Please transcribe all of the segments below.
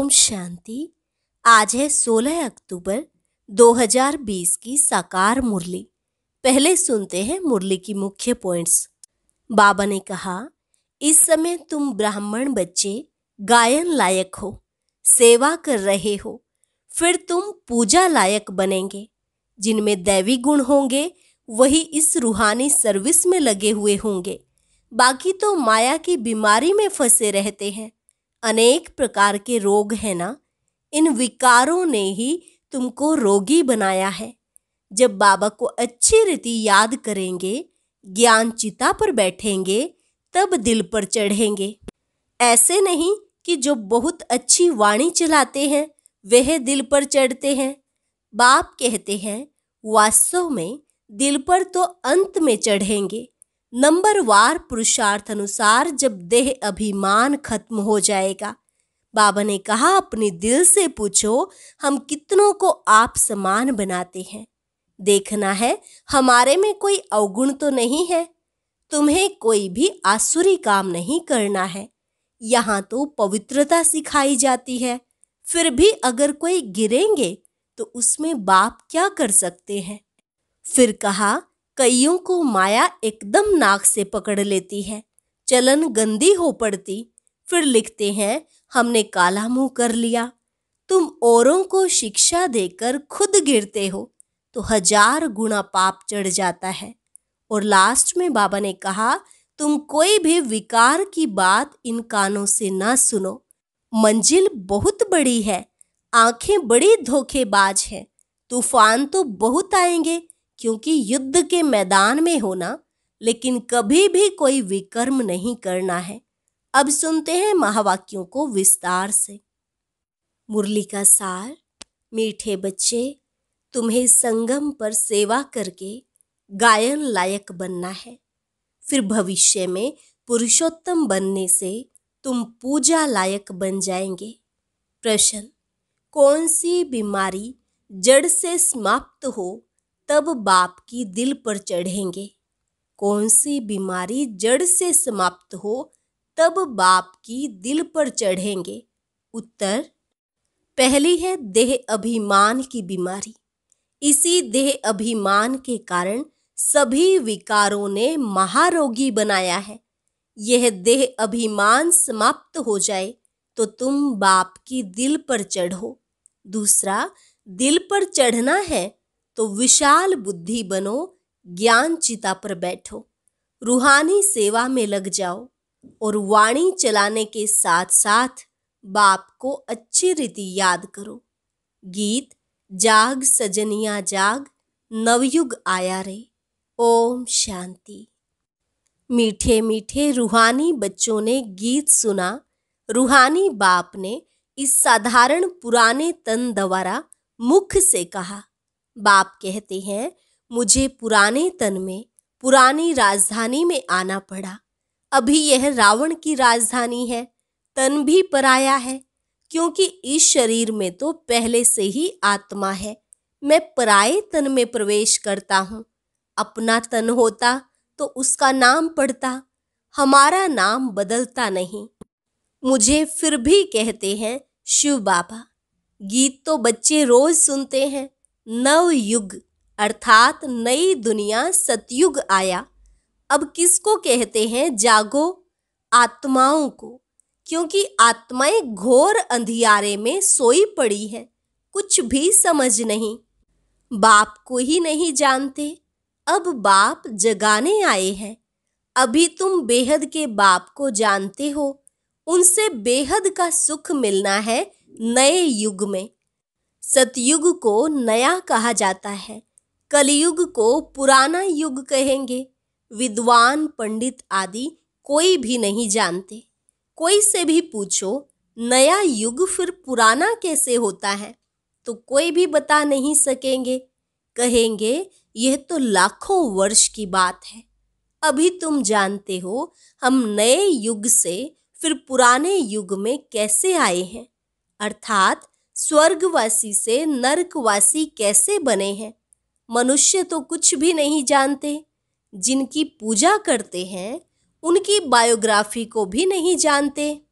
ओम शांति। आज है 16 अक्टूबर 2020 की साकार मुरली। पहले सुनते हैं मुरली की मुख्य पॉइंट्स बाबा ने कहा, इस समय तुम ब्राह्मण बच्चे, गायन लायक हो, सेवा कर रहे हो, फिर तुम पूजा लायक बनेंगे। जिनमें दैवी गुण होंगे, वही इस रूहानी सर्विस में लगे हुए होंगे। बाकी तो माया की बीमारी में फंसे रहते हैं। अनेक प्रकार के रोग हैं ना, इन विकारों ने ही तुमको रोगी बनाया है। जब बाबा को अच्छी रीति याद करेंगे ज्ञान चिता पर बैठेंगे, तब दिल पर चढ़ेंगे। ऐसे नहीं कि जो बहुत अच्छी वाणी चलाते हैं, वह दिल पर चढ़ते हैं। बाप कहते हैं, वास्तव में दिल पर तो अंत में चढ़ेंगे। नंबरवार पुरुषार्थ अनुसार जब देह अभिमान खत्म हो जाएगा। बाबा ने कहा, अपने दिल से पूछो, हम कितनों को आप समान बनाते हैं? देखना है, हमारे में कोई अवगुण तो नहीं है। तुम्हें कोई भी आसुरी काम नहीं करना है। यहाँ तो पवित्रता सिखाई जाती है। फिर भी अगर कोई गिरेंगे तो उसमें बाप क्या कर सकते हैं? फिर कहा कईयों को माया एकदम नाक से पकड़ लेती है। चलन गंदी हो पड़ती। फिर लिखते हैं, हमने काला मुँह कर लिया। तुम औरों को शिक्षा देकर खुद गिरते हो तो हज़ार गुना पाप चढ़ जाता है। और लास्ट में बाबा ने कहा, तुम कोई भी विकार की बात इन कानों से ना सुनो। मंजिल बहुत बड़ी है, आँखें बड़ी धोखेबाज हैं। तूफ़ान तो बहुत आएँगे क्योंकि युद्ध के मैदान में होना, लेकिन कभी भी कोई विकर्म नहीं करना है। अब सुनते हैं महावाक्यों को विस्तार से। मुरली का सार, मीठे बच्चे, तुम्हें संगम पर सेवा करके गायन लायक बनना है। फिर भविष्य में पुरुषोत्तम बनने से तुम पूजा लायक बन जाएँगे। प्रश्न, कौन सी बीमारी जड़ से समाप्त हो तब बाप की दिल पर चढ़ेंगे। कौन सी बीमारी जड़ से समाप्त हो, तब बाप की दिल पर चढ़ेंगे। उत्तर, पहली है देह अभिमान की बीमारी। इसी देह अभिमान के कारण सभी विकारों ने महारोगी बनाया है। यह देह अभिमान समाप्त हो जाए तो तुम बाप की दिल पर चढ़ो। दूसरा, दिल पर चढ़ना है तो विशाल बुद्धि बनो, ज्ञान चिता पर बैठो। रूहानी सेवा में लग जाओ और वाणी चलाने के साथ साथ बाप को अच्छी रीति याद करो। गीत, जाग सजनिया जाग, नवयुग आया रे। ओम शांति। मीठे मीठे रूहानी बच्चों ने गीत सुना। रूहानी बाप ने इस साधारण पुराने तन द्वारा मुख से कहा बाप कहते हैं, मुझे पुराने तन में, पुरानी राजधानी में आना पड़ा। अभी यह रावण की राजधानी है, तन भी पराया है, क्योंकि इस शरीर में तो पहले से ही आत्मा है। मैं पराए तन में प्रवेश करता हूँ। अपना तन होता तो उसका नाम पड़ता, हमारा नाम बदलता नहीं। मुझे फिर भी कहते हैं, शिव बाबा, गीत तो बच्चे रोज सुनते हैं नव युग अर्थात नई दुनिया सतयुग आया। अब किसको कहते हैं जागो? आत्माओं को, क्योंकि आत्माएँ घोर अंधियारे में सोई पड़ी हैं, कुछ भी समझ नहीं। बाप को ही नहीं जानते, अब बाप जगाने आए हैं। अभी तुम बेहद के बाप को जानते हो, उनसे बेहद का सुख मिलना है नए युग में। सतयुग को नया कहा जाता है। कलयुग को पुराना युग कहेंगे। विद्वान, पंडित आदि कोई भी नहीं जानते। कोई से भी पूछो, नया युग फिर पुराना कैसे होता है? तो कोई भी बता नहीं सकेंगे। कहेंगे, यह तो लाखों वर्ष की बात है। अभी तुम जानते हो, हम नए युग से फिर पुराने युग में कैसे आए हैं? अर्थात स्वर्गवासी से नरकवासी कैसे बने हैं? मनुष्य तो कुछ भी नहीं जानते। जिनकी पूजा करते हैं, उनकी बायोग्राफी को भी नहीं जानते।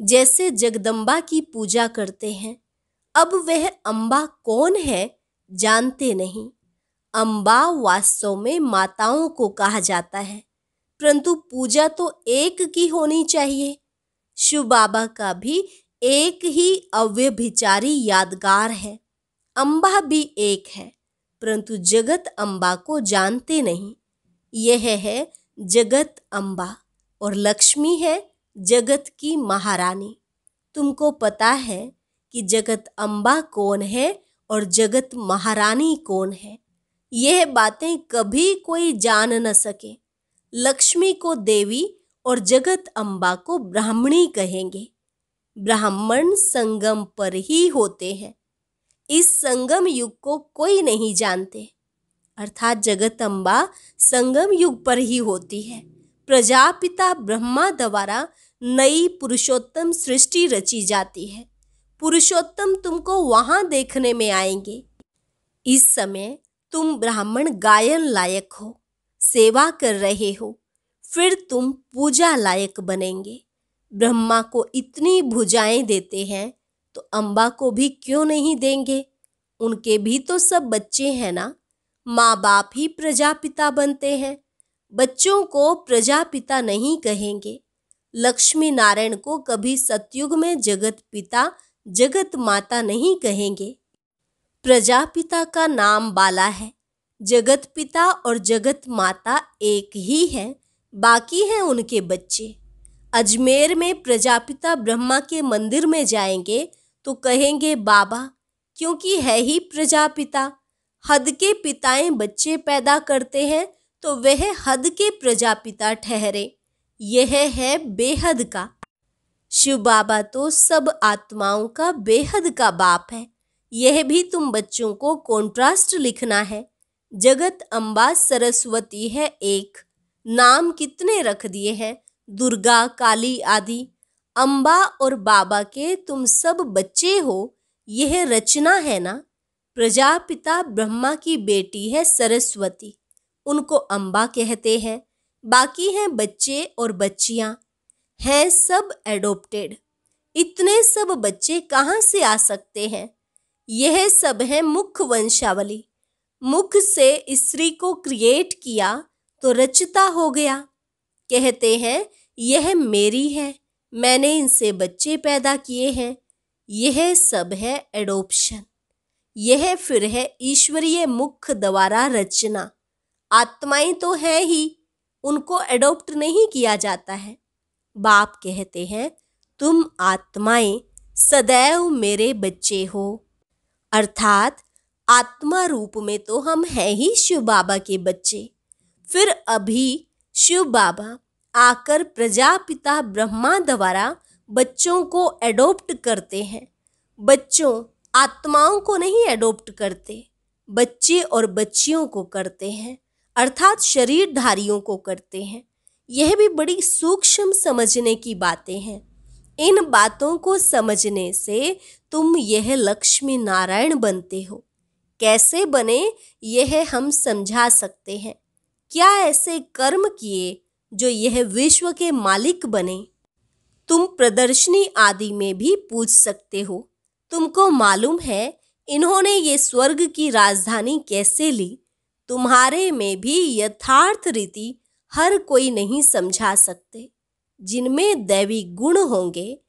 जैसे जगदम्बा की पूजा करते हैं, अब वह अम्बा कौन है, जानते नहीं। अम्बा वास्तव में माताओं को कहा जाता है, परंतु पूजा तो एक की होनी चाहिए। शिव बाबा का भी एक ही अव्यभिचारी यादगार है। अम्बा भी एक है, परंतु जगत अम्बा को जानते नहीं। यह है जगत अम्बा और लक्ष्मी है जगत की महारानी। तुमको पता है कि जगत अम्बा कौन है और जगत महारानी कौन है। यह बातें कभी कोई जान न सके। लक्ष्मी को देवी और जगत अम्बा को ब्राह्मणी कहेंगे। ब्राह्मण संगम पर ही होते हैं। इस संगम युग को कोई नहीं जानते। अर्थात जगत अम्बा संगम युग पर ही होती है। प्रजापिता ब्रह्मा द्वारा नई पुरुषोत्तम सृष्टि रची जाती है। पुरुषोत्तम तुमको वहाँ देखने में आएँगे। इस समय तुम ब्राह्मण गायन लायक हो, सेवा कर रहे हो, फिर तुम पूजा लायक बनेंगे। ब्रह्मा को इतनी भुजाएँ देते हैं तो अम्बा को भी क्यों नहीं देंगे? उनके भी तो सब बच्चे हैं ना। माँ बाप ही प्रजापिता बनते हैं। बच्चों को प्रजापिता नहीं कहेंगे। लक्ष्मी नारायण को कभी सतयुग में जगत पिता, जगत माता नहीं कहेंगे। प्रजापिता का नाम बाला है। जगत पिता और जगत माता एक ही है, बाकी हैं उनके बच्चे। अजमेर में प्रजापिता ब्रह्मा के मंदिर में जाएँगे तो कहेंगे, बाबा, क्योंकि है ही प्रजापिता। हद के पिताएँ बच्चे पैदा करते हैं तो वह हद के प्रजापिता ठहरे। यह है बेहद का। शिव बाबा तो सब आत्माओं का बेहद का बाप है। यह भी तुम बच्चों को कॉन्ट्रास्ट लिखना है। जगत अम्बा सरस्वती है एक। नाम कितने रख दिए हैं? दुर्गा, काली आदि अम्बा और बाबा के तुम सब बच्चे हो, यह रचना है ना? प्रजापिता ब्रह्मा की बेटी है सरस्वती। उनको अम्बा कहते हैं। बाकी हैं बच्चे और बच्चियाँ। हैं सब एडोप्टेड इतने सब बच्चे कहाँ से आ सकते हैं? यह सब है मुख्य वंशावली। मुख से स्त्री को क्रिएट किया तो रचता हो गया। कहते हैं यह मेरी है, मैंने इनसे बच्चे पैदा किए हैं, यह सब है एडोप्शन यह फिर है ईश्वरीय मुख द्वारा रचना, आत्माएँ तो है ही, उनको एडोप्ट नहीं किया जाता है। बाप कहते हैं, तुम आत्माएँ, सदैव मेरे बच्चे हो। अर्थात, आत्मा रूप में तो हम हैं ही शिव बाबा के बच्चे, फिर अभी शिव बाबा आकर प्रजापिता ब्रह्मा द्वारा बच्चों को एडोप्ट करते हैं। बच्चों आत्माओं को नहीं एडोप्ट करते, बच्चे और बच्चियों को करते हैं, अर्थात शरीरधारियों को करते हैं। यह भी बड़ी सूक्ष्म समझने की बातें हैं। इन बातों को समझने से तुम यह लक्ष्मी नारायण बनते हो। कैसे बने यह हम समझा सकते हैं। क्या ऐसे कर्म किए जो यह विश्व के मालिक बने, तुम प्रदर्शनी आदि में भी पूछ सकते हो। तुमको मालूम है, इन्होंने ये स्वर्ग की राजधानी कैसे ली। तुम्हारे में भी यथार्थ रीति हर कोई नहीं समझा सकते। जिनमें दैवी गुण होंगे,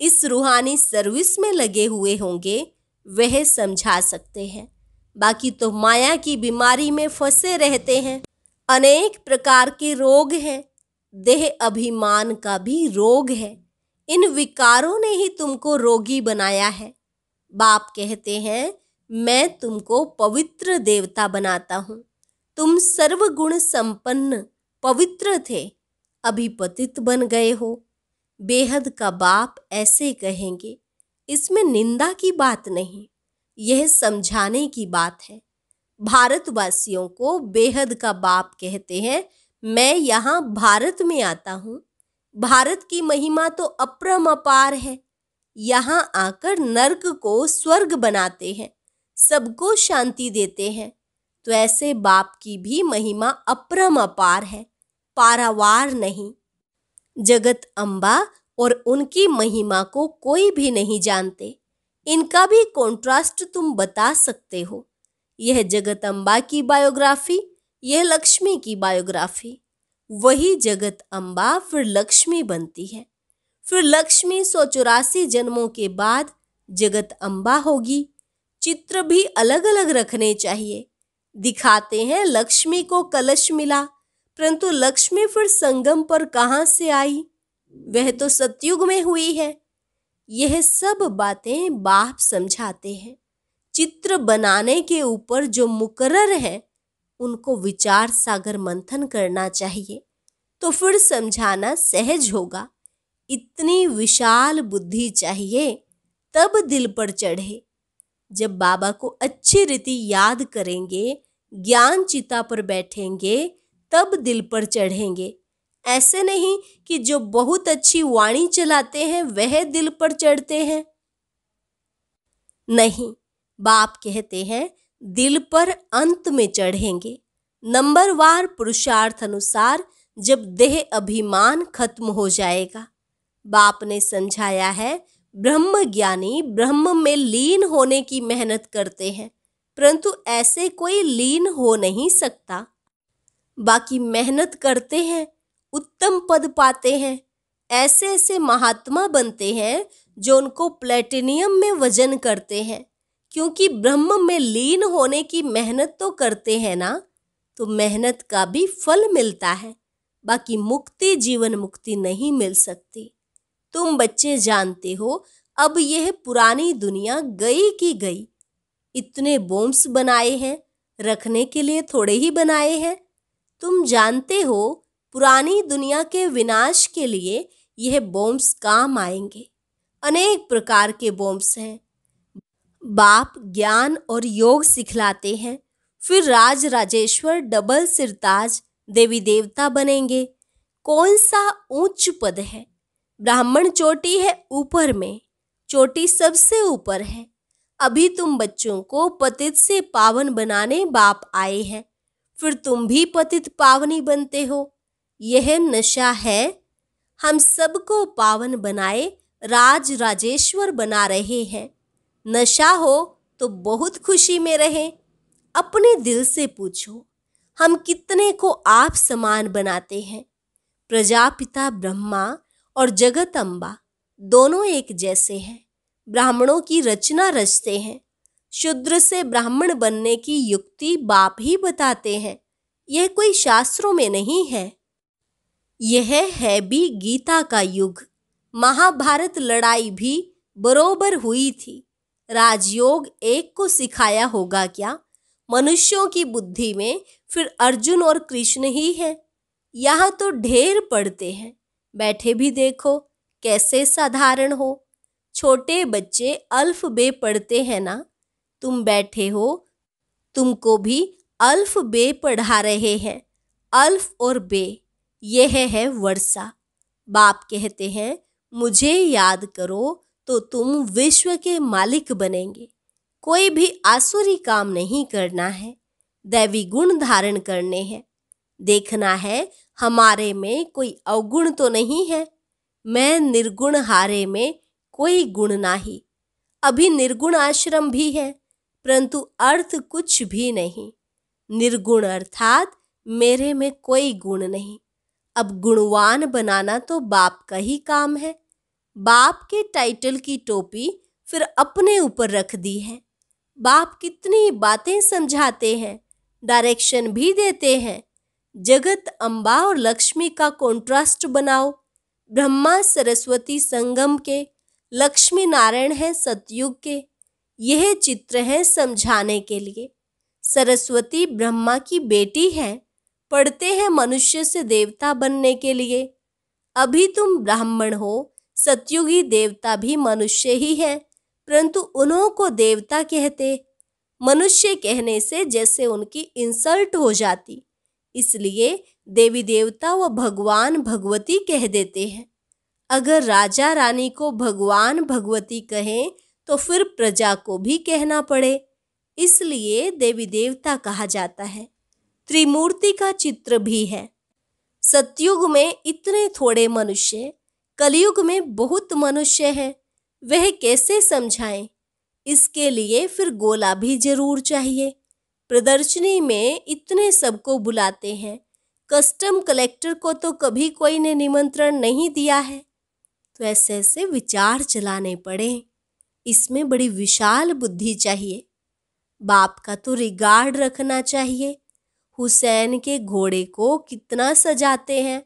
इस रूहानी सर्विस में लगे हुए होंगे, वह समझा सकते हैं। बाकी तो माया की बीमारी में फंसे रहते हैं। अनेक प्रकार के रोग हैं। देह अभिमान का भी रोग है। इन विकारों ने ही तुमको रोगी बनाया है। बाप कहते हैं, मैं तुमको पवित्र देवता बनाता हूँ। तुम सर्वगुण संपन्न, पवित्र थे अभी पतित बन गए हो। बेहद का बाप ऐसे कहेंगे, इसमें निंदा की बात नहीं, यह समझाने की बात है। भारतवासियों को बेहद का बाप कहते हैं मैं यहाँ भारत में आता हूँ। भारत की महिमा तो अप्रम अपार है। यहाँ आकर नर्क को स्वर्ग बनाते हैं, सबको शांति देते हैं। तो ऐसे बाप की भी महिमा अप्रम अपार है, पारावार नहीं। जगत अम्बा और उनकी महिमा को कोई भी नहीं जानते। इनका भी कॉन्ट्रास्ट तुम बता सकते हो। यह जगत अम्बा की बायोग्राफी यह लक्ष्मी की बायोग्राफी। वही जगत अम्बा फिर लक्ष्मी बनती है। फिर लक्ष्मी सौ चौरासी जन्मों के बाद जगत अम्बा होगी। चित्र भी अलग अलग रखने चाहिए। दिखाते हैं लक्ष्मी को कलश मिला, परंतु लक्ष्मी फिर संगम पर कहाँ से आई? वह तो सतयुग में हुई है। यह सब बातें बाप समझाते हैं। चित्र बनाने के ऊपर जो मुकर्र है उनको विचार सागर मंथन करना चाहिए तो फिर समझाना सहज होगा। इतनी विशाल बुद्धि चाहिए, तब दिल पर चढ़े। जब बाबा को अच्छी रीति याद करेंगे, ज्ञान चिता पर बैठेंगे, तब दिल पर चढ़ेंगे। ऐसे नहीं कि जो बहुत अच्छी वाणी चलाते हैं, वह दिल पर चढ़ते हैं। नहीं, बाप कहते हैं दिल पर अंत में चढ़ेंगे। नंबरवार पुरुषार्थ अनुसार जब देह अभिमान खत्म हो जाएगा। बाप ने समझाया है, ब्रह्म ज्ञानी ब्रह्म में लीन होने की मेहनत करते हैं, परंतु ऐसे कोई लीन हो नहीं सकता। बाकी मेहनत करते हैं, उत्तम पद पाते हैं, ऐसे ऐसे महात्मा बनते हैं जो उनको प्लेटिनियम में वज़न करते हैं। क्योंकि ब्रह्म में लीन होने की मेहनत तो करते हैं ना तो मेहनत का भी फल मिलता है, बाकी मुक्ति जीवन मुक्ति नहीं मिल सकती। तुम बच्चे जानते हो, अब यह पुरानी दुनिया गई की गई। इतने बोम्स बनाए हैं, रखने के लिए थोड़े ही बनाए हैं। तुम जानते हो, पुरानी दुनिया के विनाश के लिए यह बोम्स काम आएँगे। अनेक प्रकार के बोम्स हैं। बाप ज्ञान और योग सिखलाते हैं। फिर राज राजेश्वर डबल सिरताज देवी देवता बनेंगे। कौन सा ऊंच पद है? ब्राह्मण चोटी है ऊपर में, चोटी सबसे ऊपर है। अभी तुम बच्चों को पतित से पावन बनाने बाप आए हैं। फिर तुम भी पतित पावनी बनते हो। यह नशा है। हम सबको पावन बनाए राज राजेश्वर बना रहे हैं। नशा हो तो बहुत खुशी में रहें। अपने दिल से पूछो, हम कितने को आप समान बनाते हैं? प्रजापिता ब्रह्मा और जगत अम्बा दोनों एक जैसे हैं। ब्राह्मणों की रचना रचते हैं। शुद्र से ब्राह्मण बनने की युक्ति बाप ही बताते हैं। यह कोई शास्त्रों में नहीं है। यह है भी गीता का युग। महाभारत लड़ाई भी बरोबर हुई थी। राजयोग एक को सिखाया होगा क्या? मनुष्यों की बुद्धि में फिर अर्जुन और कृष्ण ही है। यहाँ तो ढेर पढ़ते हैं। बैठे भी देखो, कैसे साधारण हो। छोटे बच्चे अल्फ बे पढ़ते हैं ना? तुम बैठे हो, तुमको भी अल्फ बे पढ़ा रहे हैं। अल्फ और बे, यह है वर्षा। बाप कहते हैं, मुझे याद करो तो तुम विश्व के मालिक बनेंगे। कोई भी आसुरी काम नहीं करना है। दैवी गुण धारण करने हैं। देखना है, हमारे में कोई अवगुण तो नहीं है। मैं निर्गुण हारे में कोई गुण नाही। अभी निर्गुण आश्रम भी है, परंतु अर्थ कुछ भी नहीं। निर्गुण अर्थात मेरे में कोई गुण नहीं। अब गुणवान बनाना तो बाप का ही काम है। बाप के टाइटल की टोपी फिर अपने ऊपर रख दी है। बाप कितनी बातें समझाते हैं डायरेक्शन भी देते हैं। जगत अम्बा और लक्ष्मी का कॉन्ट्रास्ट बनाओ। ब्रह्मा सरस्वती संगम के, लक्ष्मी नारायण है सतयुग के। यह चित्र है समझाने के लिए। सरस्वती ब्रह्मा की बेटी है, पढ़ते हैं मनुष्य से देवता बनने के लिए। अभी तुम ब्राह्मण हो सतयुगी देवता भी मनुष्य ही है, परंतु उन्हों को देवता कहते, मनुष्य कहने से जैसे उनकी इंसल्ट हो जाती, इसलिए देवी देवता व भगवान भगवती कह देते हैं। अगर राजा रानी को भगवान भगवती कहें तो फिर प्रजा को भी कहना पड़े, इसलिए देवी देवता कहा जाता है। त्रिमूर्ति का चित्र भी है। सतयुग में इतने थोड़े मनुष्य कलयुग में बहुत मनुष्य हैं। वह कैसे समझाएँ? इसके लिए फिर गोला भी ज़रूर चाहिए। प्रदर्शनी में इतने सबको बुलाते हैं। कस्टम कलेक्टर को तो कभी कोई ने निमंत्रण नहीं दिया है। तो ऐसे ऐसे विचार चलाने पड़े। इसमें बड़ी विशाल बुद्धि चाहिए। बाप का तो रिगार्ड रखना चाहिए। हुसैन के घोड़े को कितना सजाते हैं।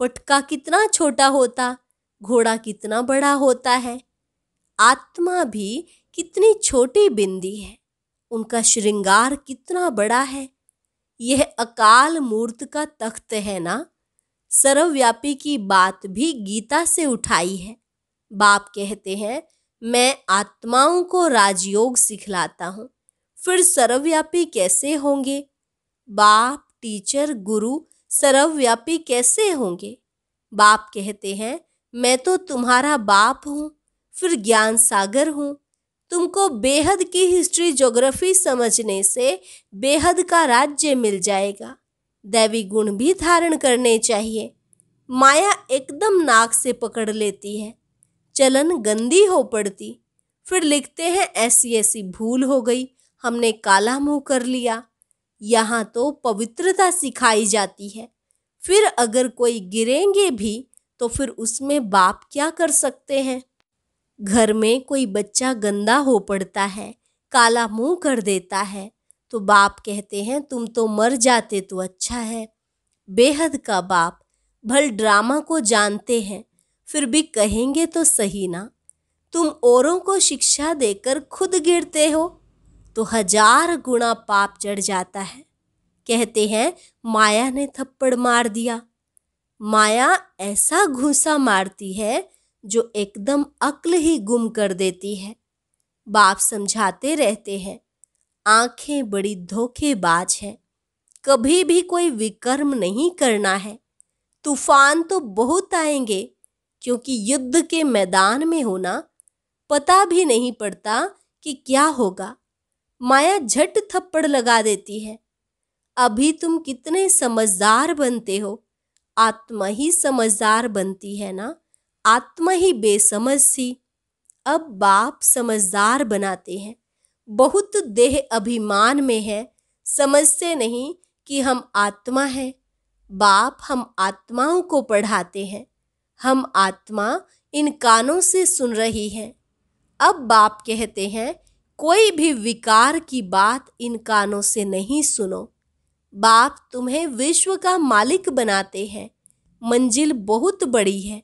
पटका कितना छोटा होता। घोड़ा कितना बड़ा होता है? आत्मा भी कितनी छोटी बिंदी है। उनका श्रृंगार कितना बड़ा है? यह अकाल मूर्त का तख्त है ना? सर्वव्यापी की बात भी गीता से उठाई है। बाप कहते हैं, मैं आत्माओं को राजयोग सिखलाता हूँ। फिर सर्वव्यापी कैसे होंगे? बाप, टीचर, गुरु सर्वव्यापी कैसे होंगे? बाप कहते हैं मैं तो तुम्हारा बाप हूँ, फिर ज्ञान सागर हूँ। तुमको बेहद की हिस्ट्री ज्योग्राफी समझने से बेहद का राज्य मिल जाएगा। दैवी गुण भी धारण करने चाहिए। माया एकदम नाक से पकड़ लेती है। चलन गंदी हो पड़ती। फिर लिखते हैं, ऐसी ऐसी भूल हो गई। हमने काला मुँह कर लिया। यहाँ तो पवित्रता सिखाई जाती है। फिर अगर कोई गिरेंगे भी तो फिर उसमें बाप क्या कर सकते हैं? घर में कोई बच्चा गंदा हो पड़ता है, काला मुँह कर देता है तो बाप कहते हैं, तुम तो मर जाते तो अच्छा है। बेहद का बाप, भल ड्रामा को जानते हैं, फिर भी कहेंगे तो सही ना। तुम औरों को शिक्षा देकर खुद गिरते हो तो हज़ार गुना पाप चढ़ जाता है। कहते हैं, माया ने थप्पड़ मार दिया। माया ऐसा घूसा मारती है जो एकदम अक्ल ही गुम कर देती है। बाप समझाते रहते हैं, आँखें बड़ी धोखेबाज हैं। कभी भी कोई विकर्म नहीं करना है। तूफ़ान तो बहुत आएँगे, क्योंकि युद्ध के मैदान में होना पता भी नहीं पड़ता कि क्या होगा। माया झट थप्पड़ लगा देती है। अभी तुम कितने समझदार बनते हो। आत्मा ही समझदार बनती है ना? आत्मा ही बेसमझ सी। अब बाप समझदार बनाते हैं। बहुत देह अभिमान में है। समझते नहीं कि हम आत्मा हैं। बाप हम आत्माओं को पढ़ाते हैं। हम आत्मा इन कानों से सुन रही हैं। अब बाप कहते हैं, कोई भी विकार की बात इन कानों से नहीं सुनो। बाप तुम्हें विश्व का मालिक बनाते हैं। मंजिल बहुत बड़ी है।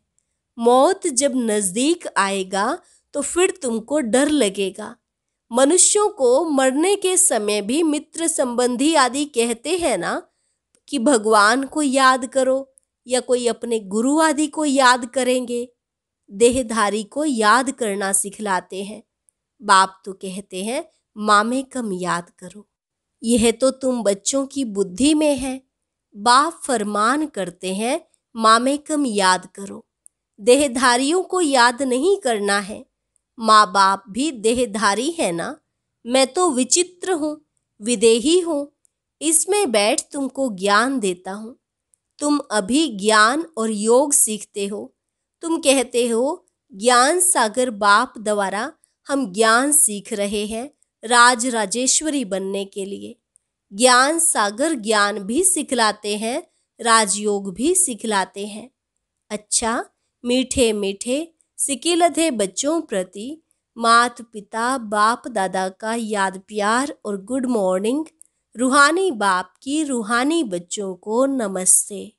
मौत जब नज़दीक आएगा तो फिर तुमको डर लगेगा। मनुष्यों को मरने के समय भी मित्र संबंधी आदि कहते हैं ना, कि भगवान को याद करो, या कोई अपने गुरु आदि को याद करेंगे। देहधारी को याद करना सिखलाते हैं। बाप तो कहते हैं, मामे कम याद करो। यह तो तुम बच्चों की बुद्धि में है। बाप फरमान करते हैं मामे कम याद करो। देहधारियों को याद नहीं करना है। माँ बाप भी देहधारी है ना? मैं तो विचित्र हूँ, विदेही हूँ। इसमें बैठ तुमको ज्ञान देता हूँ। तुम अभी ज्ञान और योग सीखते हो। तुम कहते हो, ज्ञान सागर बाप द्वारा हम ज्ञान सीख रहे हैं। राज राजेश्वरी बनने के लिए। ज्ञान सागर ज्ञान भी सिखलाते हैं, राजयोग भी सिखलाते हैं। अच्छा मीठे मीठे, सिकिलधे बच्चों प्रति मात पिता बाप दादा का याद प्यार और गुड मॉर्निंग, रूहानी बाप की रूहानी बच्चों को नमस्ते।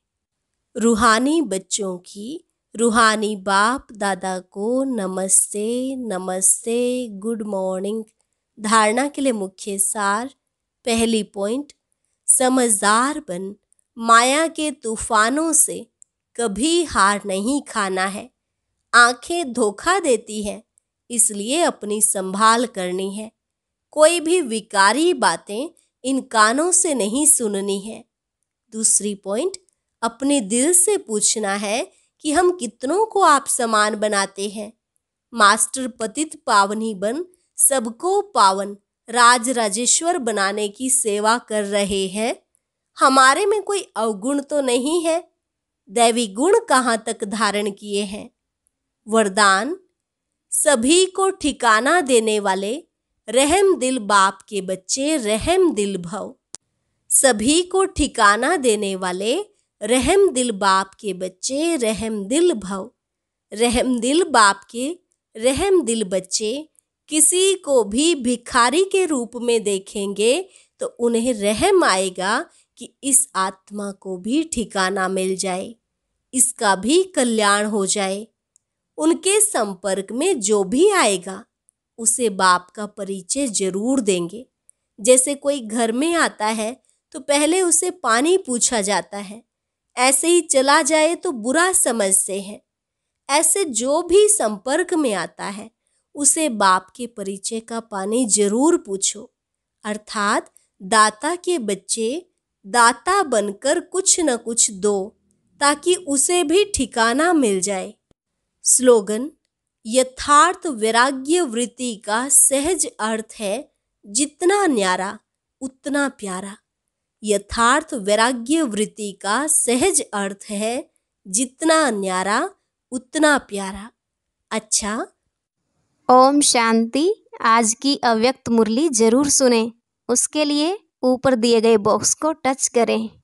रूहानी बच्चों की रूहानी बाप दादा को नमस्ते नमस्ते, गुड मॉर्निंग। धारणा के लिए मुख्य सार, पहली पॉइंट समझदार बन, माया के तूफानों से कभी हार नहीं खाना है। आँखें धोखा देती हैं, इसलिए अपनी संभाल करनी है। कोई भी विकारी बातें इन कानों से नहीं सुननी है। दूसरी पॉइंट अपने दिल से पूछना है कि हम कितनों को आप समान बनाते हैं। मास्टर पतित पावनी बन सबको पावन राज राजेश्वर बनाने की सेवा कर रहे हैं। हमारे में कोई अवगुण तो नहीं है। दैवी गुण कहाँ तक धारण किए हैं? वरदान, सभी को ठिकाना देने वाले रहम दिल बाप के बच्चे रहम दिल भव। सभी को ठिकाना देने वाले रहम दिल बाप के बच्चे रहम दिल भव। रहम दिल बाप के रहम दिल बच्चे किसी को भी भिखारी के रूप में देखेंगे तो उन्हें रहम आएगा कि इस आत्मा को भी ठिकाना मिल जाए, इसका भी कल्याण हो जाए। उनके संपर्क में जो भी आएगा, उसे बाप का परिचय ज़रूर देंगे। जैसे कोई घर में आता है तो पहले उसे पानी पूछा जाता है। ऐसे ही चला जाए तो बुरा समझते हैं। ऐसे जो भी संपर्क में आता है उसे बाप के परिचय का पानी ज़रूर पूछो। अर्थात, दाता के बच्चे दाता बनकर कुछ न कुछ दो, ताकि उसे भी ठिकाना मिल जाए। स्लोगन, यथार्थ वैराग्य वृत्ति का सहज अर्थ है, जितना न्यारा, उतना प्यारा। यथार्थ वैराग्य वृत्ति का सहज अर्थ है, जितना न्यारा, उतना प्यारा। अच्छा ओम शांति। आज की अव्यक्त मुरली ज़रूर सुने। उसके लिए ऊपर दिए गए बॉक्स को टच करें।